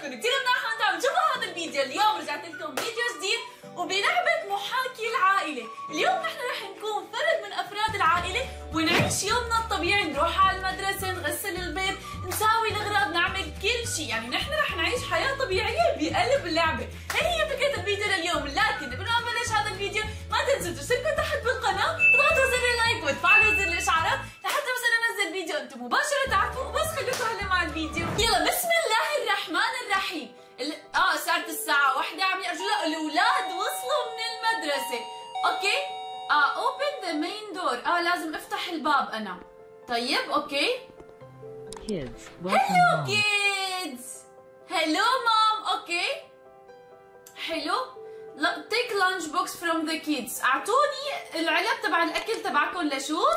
شلونكم كثير أنتم عم تشوفوا هذا الفيديو. اليوم رجعت لكم فيديو جديد وبلعبة محاكي العائلة. اليوم نحن رح نكون فرد من أفراد العائلة ونعيش يومنا الطبيعي. نروح على المدرسة نغسل البيت نساوي الأغراض نعمل كل شيء. يعني نحن رح نعيش حياة طبيعية بقلب اللعبة. هي هي فكرة الفيديو لليوم. لكن قبل ما نبلش هذا الفيديو ما تنسوا تشتركوا تحت بالقناة تضغطوا زر اللايك وتفعلوا زر الإشعارات لحتى مثلا أنزل فيديو. أنتم مباشرة تعرفوا وبس خليكم هلا مع الفيديو. يلا صارت الساعة واحدة عم يرجعوا الأولاد وصلوا من المدرسة. okay؟ آه open the main door. آه لازم أفتح الباب أنا. طيب Kids, welcome hello. kids hello mom okay؟ حلو لا take lunch box from the kids أعطوني العلب تبع الأكل تبعكم لشوف.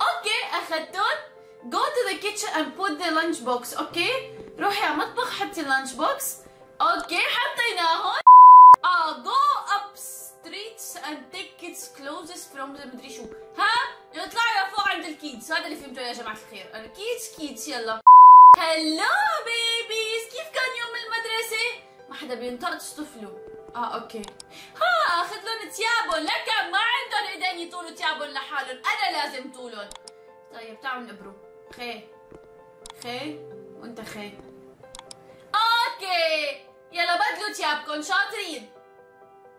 okay أخذتهم. go to the kitchen and put the lunch box okay؟ روحي على المطبخ حطي ال lunch box okay حطيناهم. آه go upstairs and take kids clothes from the مدري شو. ها؟ اطلعوا لفوق عند ال kids. هذا اللي فهمته يا جماعة الخير. ال kids kids يلا. hello babies كيف كان يوم المدرسة؟ ما حدا بينطق تشطفلوا آه okay. ها اخذ لهم تيابهم لك ما عندهم إيدين يطولوا تيابهم لحالهم. أنا لازم طولهم. طيب تعالوا نقبروا. خي. خي. وأنت خي. تيابكم شاطرين.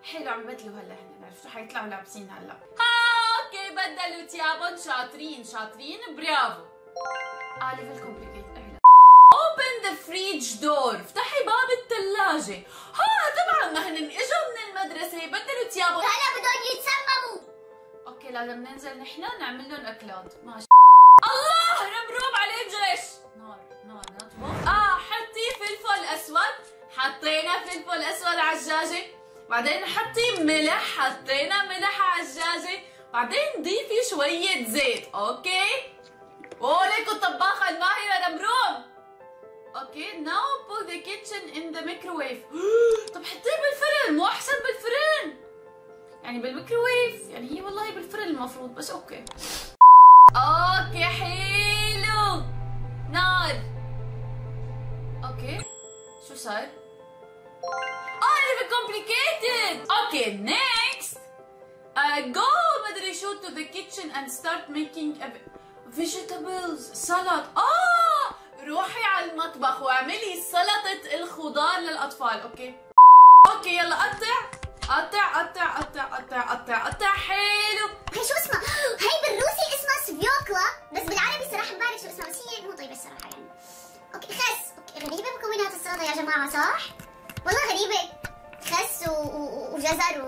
حلو عم بدلوا هلا هن عرفتوا حيطلعوا لابسين هلا. ها okay بدلوا تيابهم شاطرين شاطرين برافو. آه level complete أهلا. Open the fridge door. افتحي باب الثلاجة ها طبعا ما هن إجوا من المدرسة. بدلوا ثيابهم هلا بدهم يتسمموا. okay لازم ننزل نحن نعمل لهم أكلات. ماشي. الله رمروم عليه جيش. نار نار نطبخ آه حطي فلفل اسود حطينا فلفل أسود على الدجاجة. بعدين حطي ملح. حطينا ملح على الدجاجة. بعدين ضيفي شوية زيت. okay؟ وليكو الطباخة الماهرة رمروم okay؟ Now put the chicken in the microwave. طب حطيه بالفرن. مو أحسن بالفرن. يعني بالميكروويف. يعني هي والله بالفرن المفروض بس okay. okay حلو. نار. okay. شو صار؟ Completed. okay next. Uh, go مدري شو to the kitchen and start making vegetables salad. آه روحي على المطبخ واعملي سلطة الخضار للأطفال. okay okay يلا قطع. قطع قطع قطع قطع قطع قطع. حلو. هي شو اسمها؟ هي بالروسي اسمها свёкла. بس بالعربي صراحة ما بعرف شو اسمها بس هي مو طيبة الصراحة يعني. أوكي خس. أوكي غريبة مكونات السلطة يا جماعة صح؟ والله غريبة. خس. وجزر.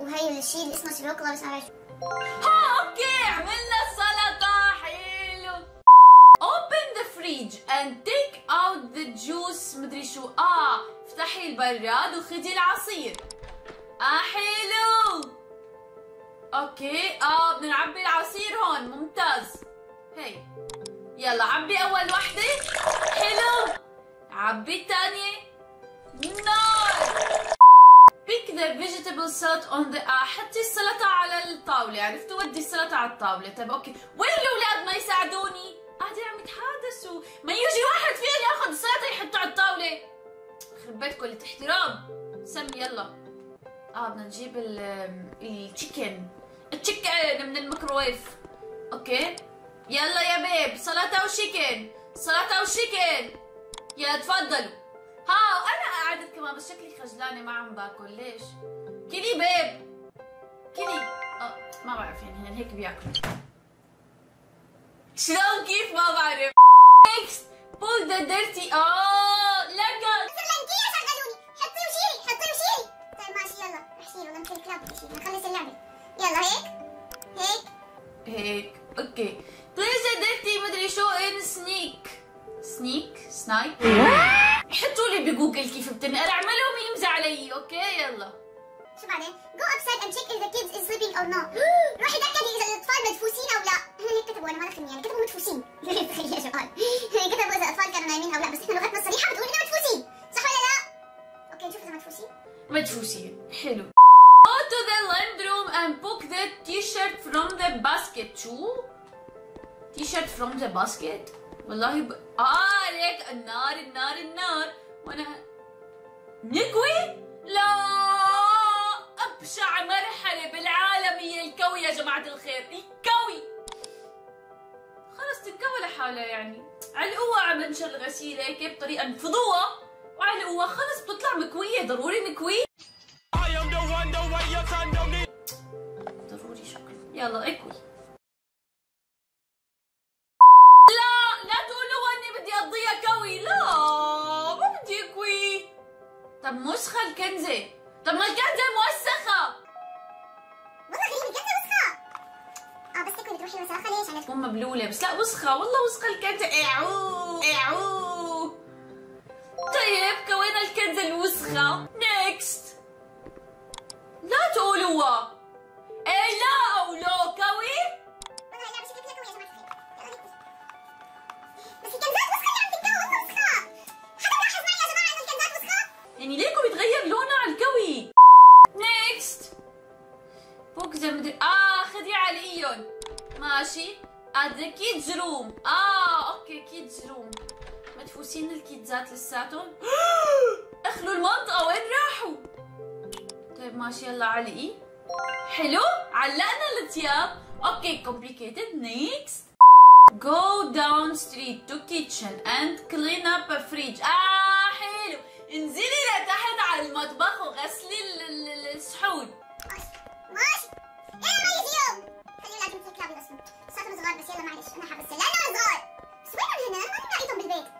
وهي الشيء اللي اسمه свёкла بس ما ها okay عملنا السلطة حلو. Open the fridge and take out the juice. مدري شو. آه افتحي البراد وخدي العصير. آه حلو. okay آه بدنا نعبي العصير هون. ممتاز. هي. يلا عبي أول وحدة. حلو. عبي الثانية. نار pick the vegetable salad on the آه حطي السلطة على الطاولة. عرفتوا ودي السلطة على الطاولة. طيب okay. وين الأولاد ما يساعدوني؟ قاعدين عم يتحادثوا ما يجي واحد فيهم ياخذ السلطة يحطها على الطاولة. يخرب بيتكم الاحترام سمي يلا. آه بدنا نجيب ال chicken. ال chicken من الميكروويف. okay. يلا يا babe سلطة و chicken. سلطة و chicken. يلا تفضلوا. ها كمان بس شكلي خجلانة ما عم باكل ليش؟ كلي babe! كلي آه ما بعرف يعني هن هيك بياكلوا. شلون؟ كيف؟ ما بعرف. Next! Pull the dirty آه لقى بس اللنكية شغلوني حطي وشيلي حطي وشيلي طيب ماشي يلا. رح شيل ونمسك الكلاب وشيل نخلص اللعبة. يلا هيك. هيك. هيك. أوكي. Please the dirty مدري شو in sneak. Sneak? سنايك حطوا لي بجوجل كيف بتنقر اعملوا ميمز علي أوكي يلا شو بعدين؟ Go upside and check if the kids is sleeping or not. روحي تأكدي إذا الأطفال مدفوسين أو لا. هن هيك كتبوا أنا ما دخلني يعني كتبوا مدفوسين. تخيل يا. كتبوا إذا الأطفال كانوا نايمين أو لا بس إحنا لغتنا الصريحة بتقول إنه مدفوسين. صح ولا لا؟ okay نشوف إذا مدفوسين. مدفوسين حلو Go to the laundry room and pick the t-shirt from the basket شو؟ t-shirt from the basket والله ب... آه ليك النار النار النار. وأنا نكوي؟ لا أبشع مرحلة بالعالم هي الكوي يا جماعة الخير الكوي. خلص تنكوى لحالها يعني. علقوها عم انشر الغسيل هيك بطريقة انفضوها وعلقوها خلص بتطلع مكوية ضروري نكوي ضروري شكرا. يلا اكوي. طب ما الكنزة موسخة. والله غريبة الكنزة وسخة آه بس تكوي بتروحي وساخة ليش؟ عشان تكون مبلولة بس لا وسخة والله وسخة الكنزة اعو اعو. طيب كوينا الكنزة الوسخة نيكست لا تقولوا. The kids room آه okay kids room مدفوسين الكيدزات لساتهم. أخلوا المنطقة وين راحوا. طيب ماشي يلا علقي حلو؟ علقنا الثياب. okay completed. Next. Go downstairs to kitchen and clean up a fridge. آه حلو. انزلي لتحت على المطبخ وغسلي ال- ال- ال- الصحون. صغار بس يلا معلش أنا حبس لأنه صغار. بس وينهم هنا أنا ما لقيتهم بالبيت.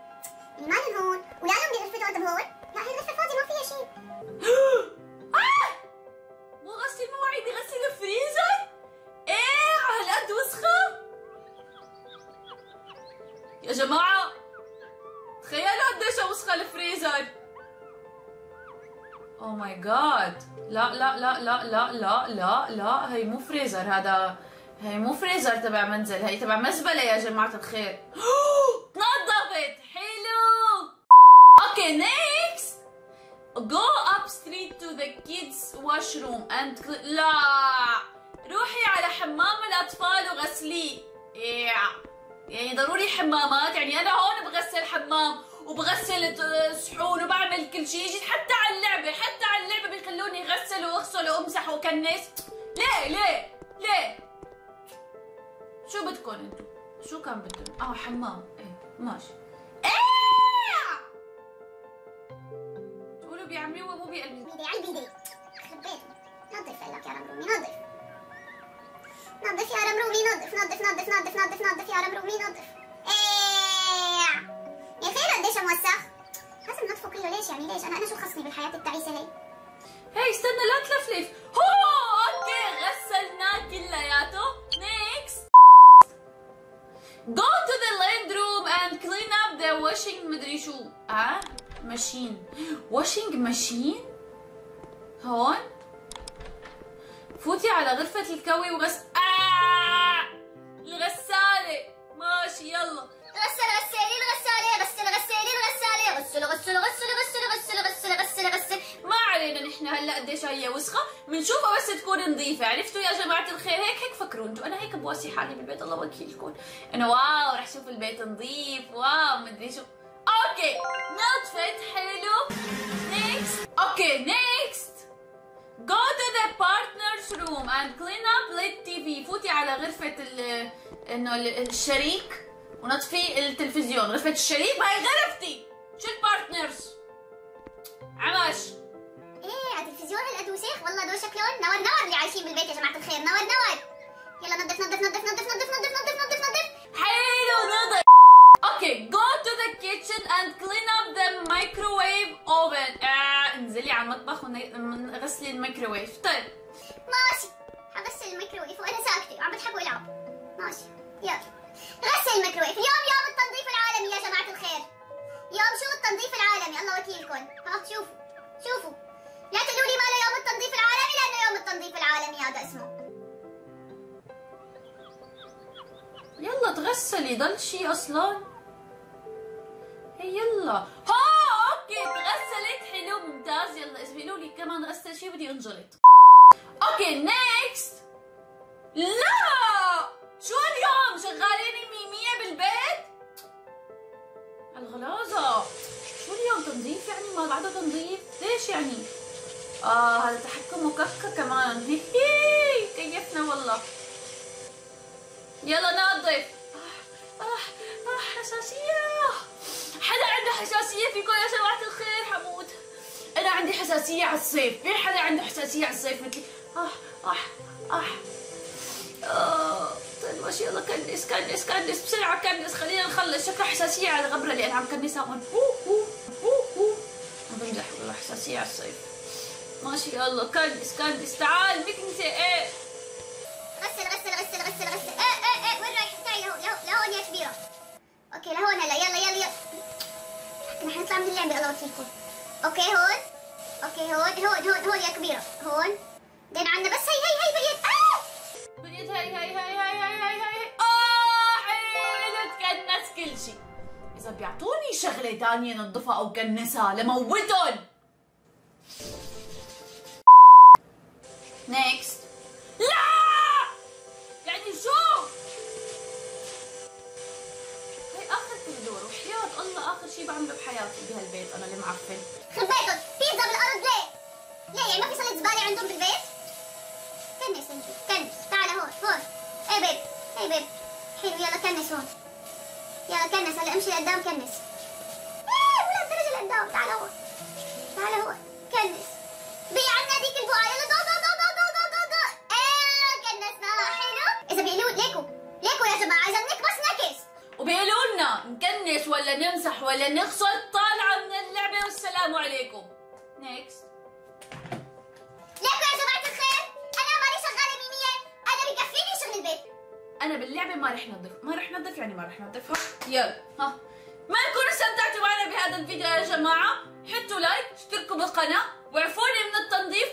يعني ما لهم. هون ولا لهم بغرفة اوضه هون لا هي الغرفة الفاضية ما فيها شيء. آه! مو غسلي المواعين يغسل الفريزر؟ إيه على هالقد وسخة؟ يا جماعة تخيلوا قديش وسخة الفريزر. oh my God لا لا لا لا لا لا لا لا هي مو فريزر هذا هي مو فريزر تبع منزل هي تبع مزبلة يا جماعة الخير. تنظفت حلو. okay next upstairs to the kids washroom and cl- لا. روحي على حمام الأطفال وغسليه. يعني ضروري حمامات يعني أنا هون بغسل حمام وبغسل صحون وبعمل كل شيء حتى على اللعبة حتى على اللعبة بيخلوني أغسل وأغسل وأمسح وأكنس ليه ليه ليه؟ شو بدكم انتو؟ شو كان بدهم آه حمام. إيه ماشي. إيه! تقولوا بيعملوه مو بيقلبوا بيدي على بيدي يخرب بيته نظف لك يا رمرومي نظف. نظف يا رمرومي نظف نظف نظف نظف نظف نظف يا رمرومي نظف. إيه! يا خير قديش موسخ؟ لازم ننظفه كله ليش يعني؟ ليش؟ أنا أنا شو خصني بالحياة التعيسة هي؟ هي استنى لا تلفلف. هو washing مدري شو. آه ماشين. washing ماشين هون. فوتي على غرفة الكوي وغس آه! الغسالة. ماشي يلا. غسل غسالي الغسالة غسل غسالي الغسالة غسل غسل غسل غسل علينا نحن هلا قديش هي وسخة. بنشوفها بس تكون نظيفة. عرفتوا يا جماعة الخير؟ هيك هيك فكروا أنتوا. أنا هيك بواسي حالي بالبيت الله وكيلكم. انه wow رح شوف البيت نظيف. wow مدري شو. okay نضفت حلو. next okay next Go to the partner's room and clean up LED TV فوتي على غرفة ال إنه ال- الشريك. ونطفي التلفزيون. غرفة الشريك. ما هي غرفتي. شو ال partners عمش إيه على التلفزيون هالقد وسخ والله دول شكلهم نور نور اللي عايشين بالبيت يا جماعة الخير نور نور يلا نظف نظف نظف نظف نظف نظف نظف نظف نظف حلو نضف. okay to the kitchen and clean up the microwave oven. آه انزلي على المطبخ وغسلي الميكروويف. طيب. ماشي. حغسل الميكروويف وأنا ساكتة وعم بضحك والعب ماشي. يلا. غسل الميكروويف. اليوم يوم التنظيف العالمي يا جماعة الخير. يوم شو التنظيف العالمي؟ الله وكيلكم. ها شوفوا. شوفوا. العالمي هذا اسمه يلا تغسلي ضل شي أصلا. هي يلا. ها okay تغسلت حلو ممتاز. يلا اسمعوا لي كمان غسل شي بدي أنجلط. okay next لا! شو اليوم؟ شغالين ميمية بالبيت؟ الغلاظة شو اليوم؟ تنظيف يعني؟ ما بعده تنظيف. ليش يعني؟ آه هذا تحكم وككة كمان. كيفنا والله. يلا نظف آه آه آه حساسية. حدا عنده حساسية فيكم يا جماعة الخير حمود؟ أنا عندي حساسية على الصيف. مين حدا عنده حساسية على الصيف مثلي؟ آه آه آه. آه طيب ماشي يلا كنس كنس كنس. بسرعة كنس خلينا نخلص. شكلها حساسية على الغبرة اللي أنا عم كنسها هون. هو هو هو هو بمزح والله حساسية على الصيف. ماشي يلا كنس كنس تعال بكنسة إيه؟ غسل غسل غسل غسل غسل. إيه إيه إيه وين رايح؟ تعي لهون لهون يا كبيرة. okay لهون هلا يلا يلا يلا. نحن نطلع من اللعبة. الله يوفقكم okay هون. okay هون هون هون هون يا كبيرة. هون. بعدين عندنا بس هي هي هي بيت آه! بديت هاي هاي هاي هاي هاي هاي هاي آه حلو تكنس كل شيء إذا بيعطوني شغلة تانية نظفها أو كنسها لموتهم. next لا! يعني شو؟ هي آخر كوريدور وحياة الله آخر شيء بعمله بحياتي بهالبيت أنا اللي معفن. خبيتهم بيتزا بالأرض ليه؟ ليه يعني ما في صلة زبالة عندهم بالبيت؟ كنس انت كنس تعال هون هون. إيه بيب إيه بيب حلو يلا كنس هون. يلا كنس هلا امشي لقدام كنس. إيه ولا الدرجة لقدام تعال هون. تعال هون كنس. بي عنا هذيك البقعة. يلا دو دو دو. ليكو يا جماعة إذا نكبس نكس. وبيقولوا لنا نكنس ولا نمسح ولا نغسل طالعة من اللعبة والسلام عليكم. next ليكو يا جماعة الخير أنا ماني شغالة ميمية أنا بكفيني شغل البيت. أنا باللعبة ما رح نظف ما رح نظف يعني ما رح نظف ها يلا ها. ما تكونوا استمتعتوا معنا بهذا الفيديو يا جماعة. حطوا like اشتركوا بالقناة واعفوني من التنظيف